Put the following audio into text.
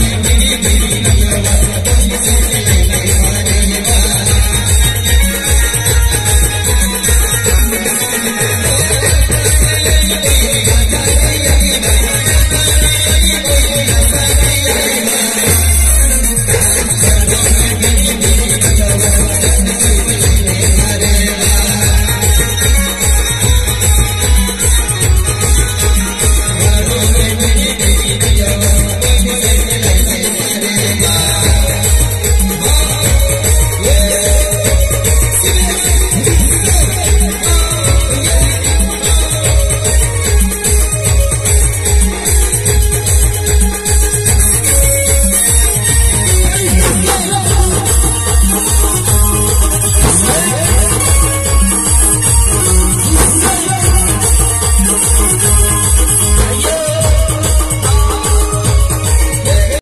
Amen. Thank you.